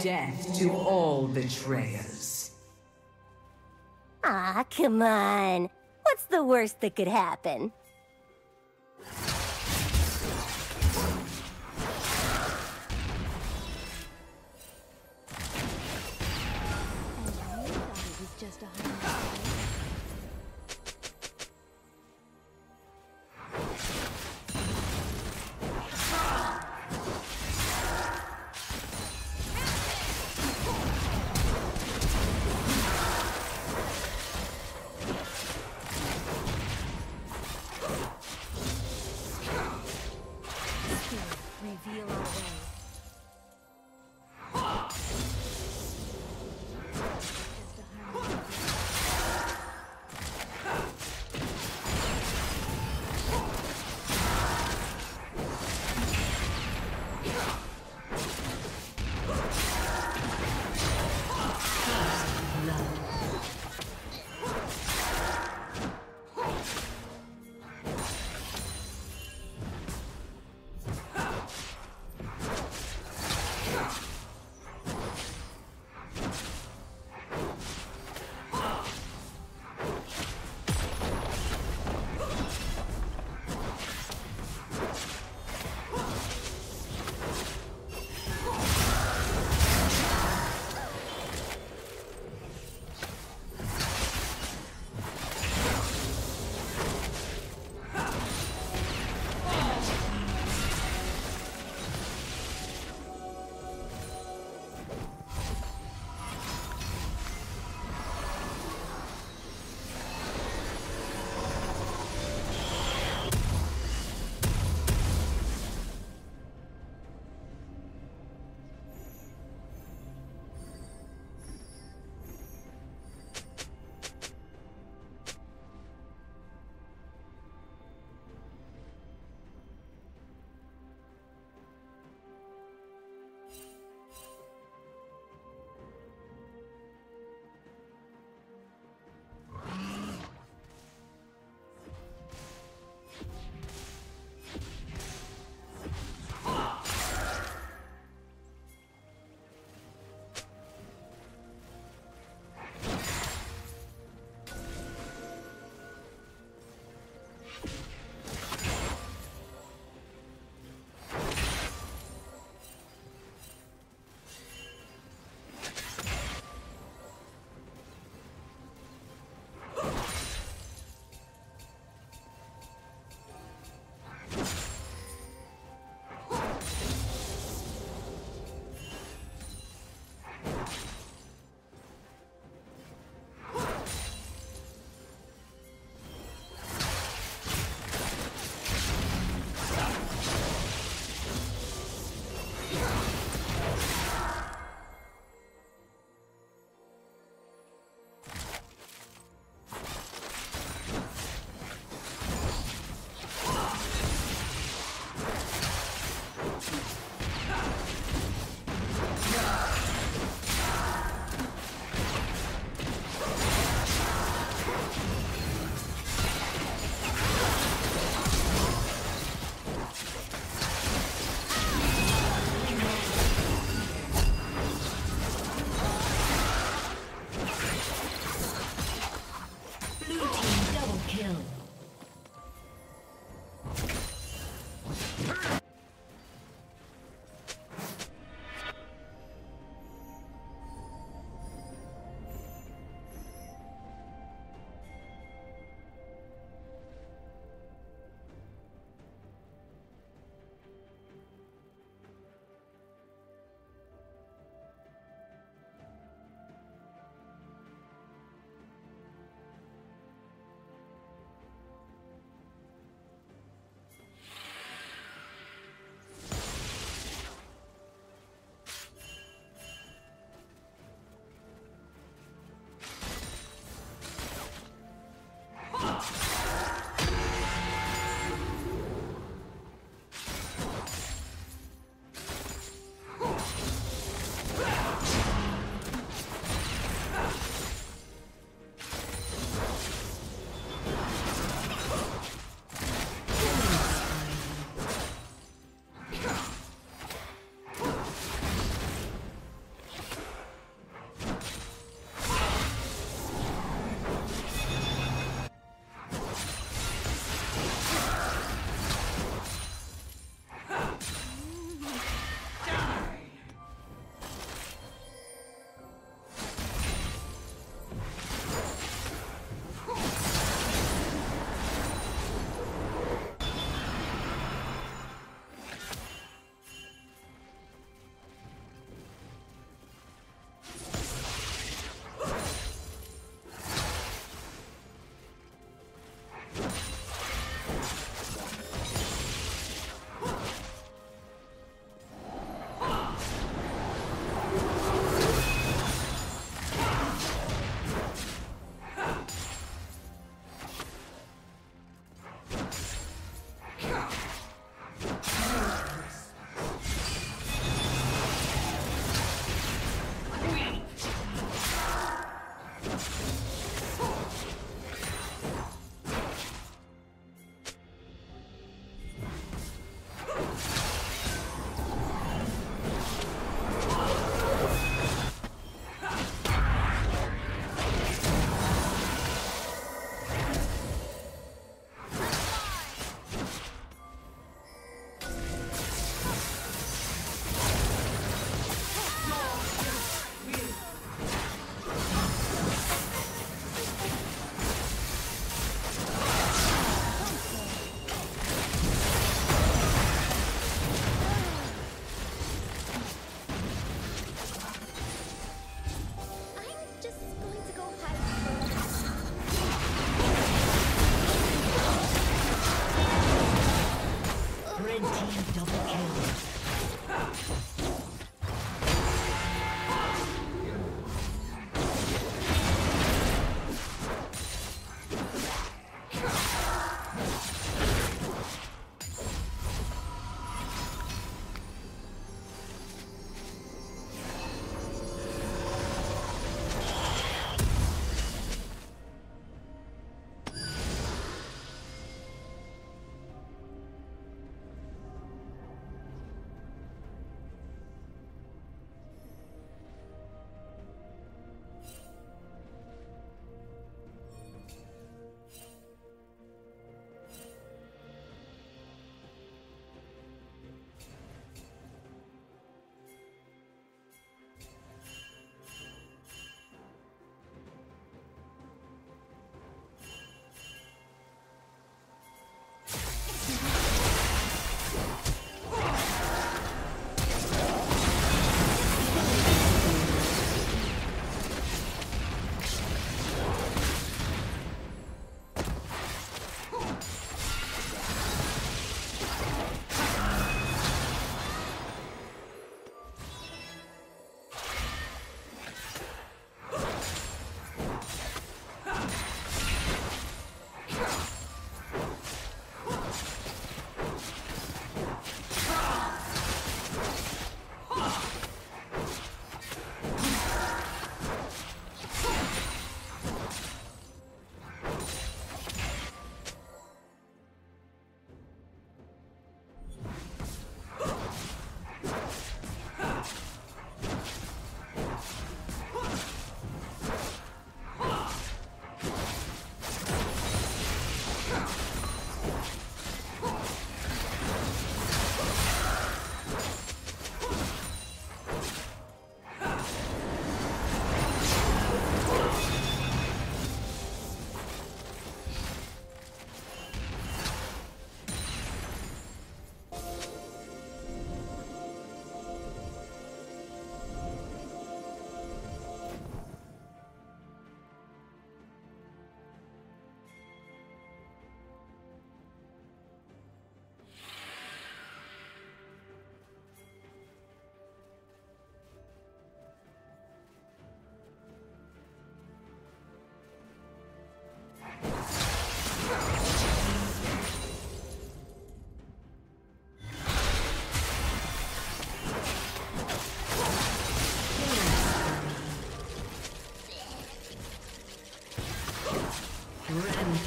Death to all betrayers. Ah, come on. What's the worst that could happen?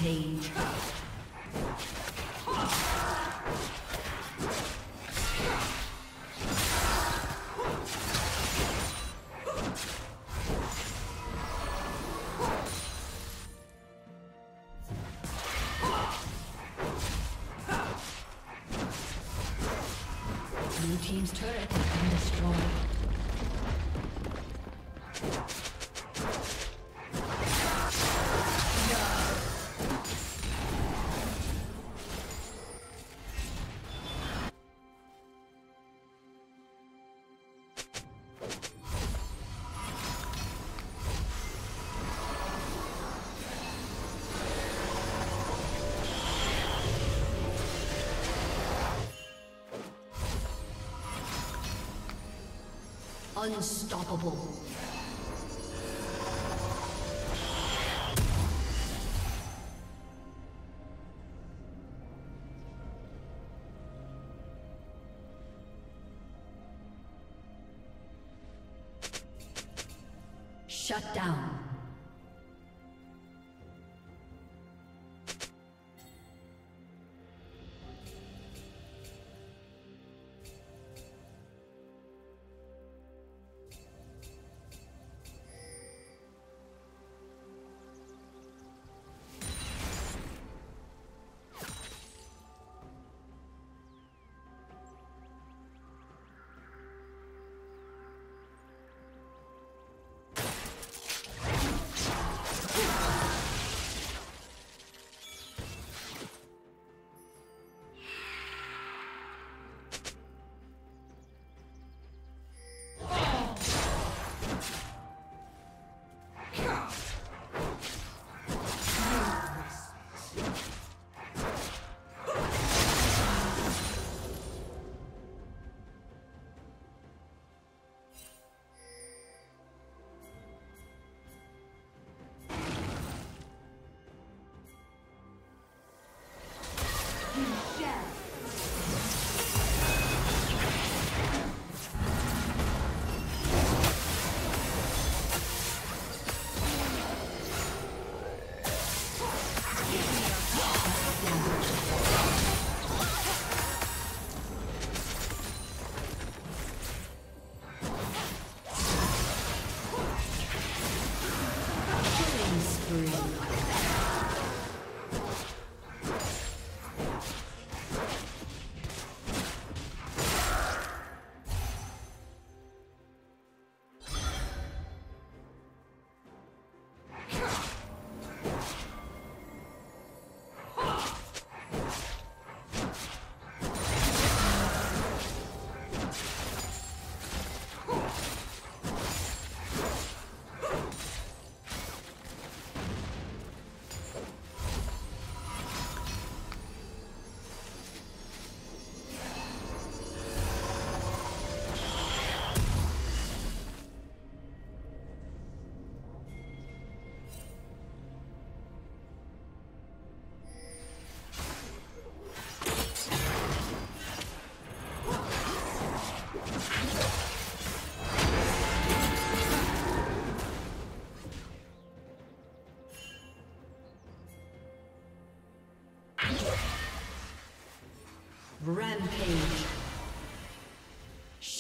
Rampage. Unstoppable.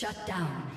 Shut down.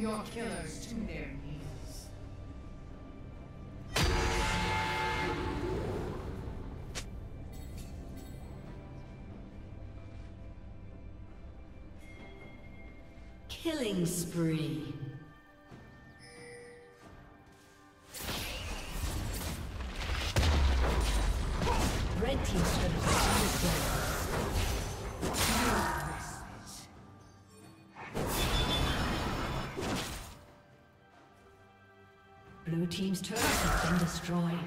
Your killers to their knees. Killing spree. Destroyed.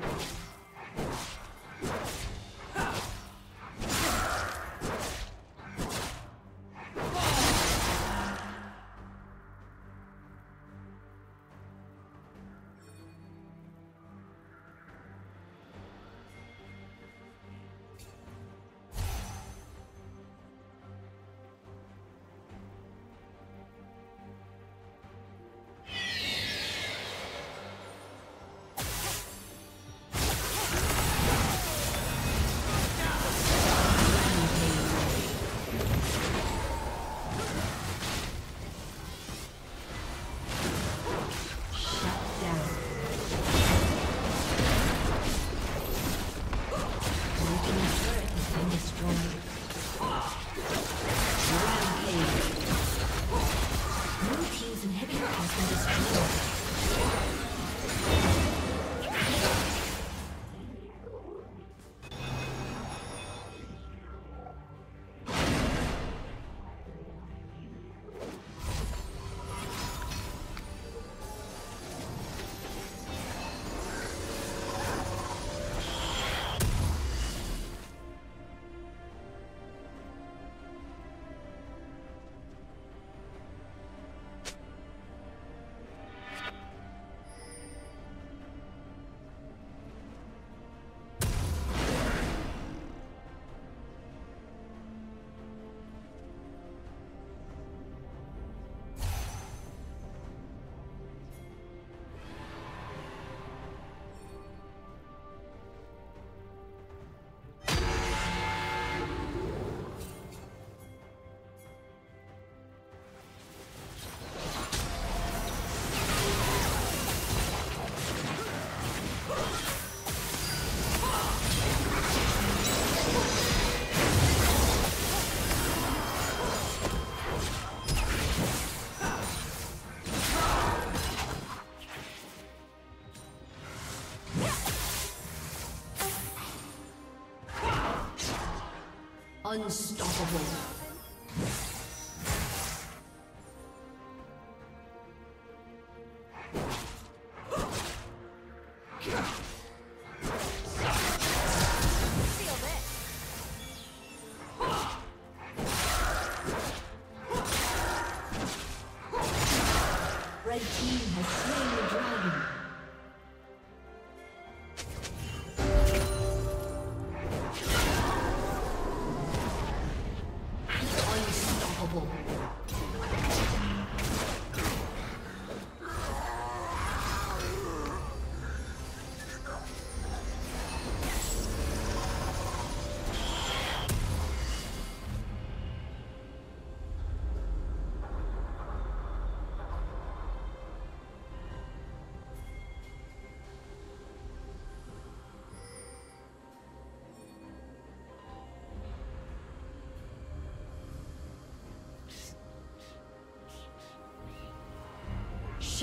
Unstoppable.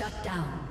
Shut down.